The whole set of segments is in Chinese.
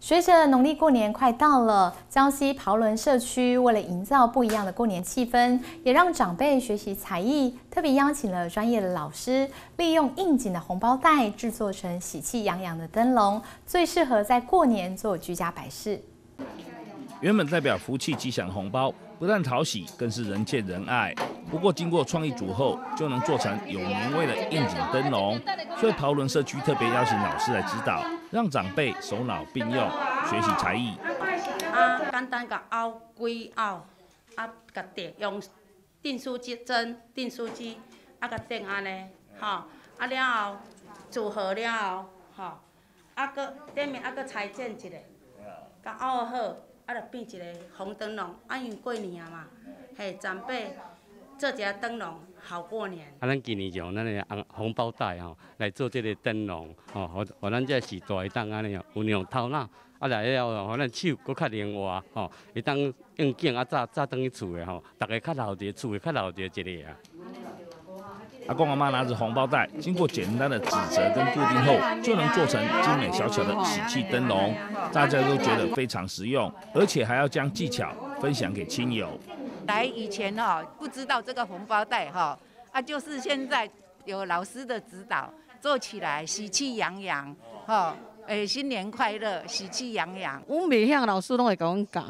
随着农历过年快到了，江西袍伦社区为了营造不一样的过年气氛，也让长辈学习才艺，特别邀请了专业的老师，利用应景的红包袋制作成喜气洋洋的灯笼，最适合在过年做居家摆饰。原本代表福气吉祥的红包，不但讨喜，更是人见人爱。不过经过创意组后，就能做成有年味的应景灯笼。所以袍伦社区特别邀请老师来指导，让长辈手脑并用，学习才艺。啊，简单个凹规凹，啊，甲叠用订书机针、订书机，啊，甲订安尼，吼，啊了后组合了后，吼，啊搁顶面啊搁裁剪一下，甲凹好。啊，就变一个红灯笼，啊，因为过年啊嘛，嘿，长辈做一个灯笼，好过年。啊，咱今年就用咱个红红包袋吼来做这个灯笼，吼，互互咱这时代会当安尼哦，有用头脑，啊来了，互咱手搁较灵活，吼，会当用劲啊，早早转去厝的吼，大家较留伫厝的较留伫一个啊。阿公阿妈拿着红包袋，经过简单的指折跟固定后，就能做成精美小巧的喜气灯笼，大家都觉得非常实用，而且还要将技巧分享给亲友。来以前哈不知道这个红包袋哈，啊就是现在有老师的指导，做起来喜气洋洋，哈，诶新年快乐，喜气洋洋。我每向老师拢会甲阮教，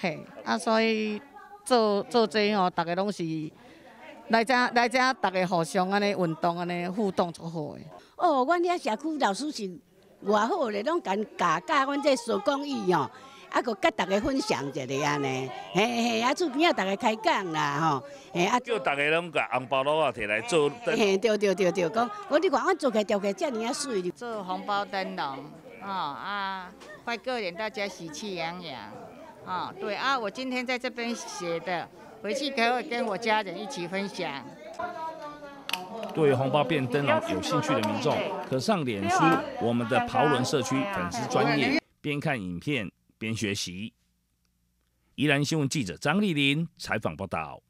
嘿，啊所以做做这吼，大家拢是。来遮来遮，大家互相安尼运动安尼互动就好诶。哦，阮遐社区老师是偌好咧，拢敢教教阮这手工艺哦，啊，佮甲大家分享一下安尼。嘿嘿，啊，厝边啊，大家开讲啦吼。嘿啊，叫大家拢甲红包袋啊摕来做。嘿，对对对对，讲我你看阮做起来雕起来遮尔啊水。做红包灯笼，哦啊，快过年大家喜气洋洋。哦，对啊，我今天在这边写的。回去可以跟我家人一起分享。对红包变灯笼有兴趣的民众，可上脸书我们的袍伦社区粉丝专业，边看影片边学习。宜兰新闻记者张丽玲采访报道。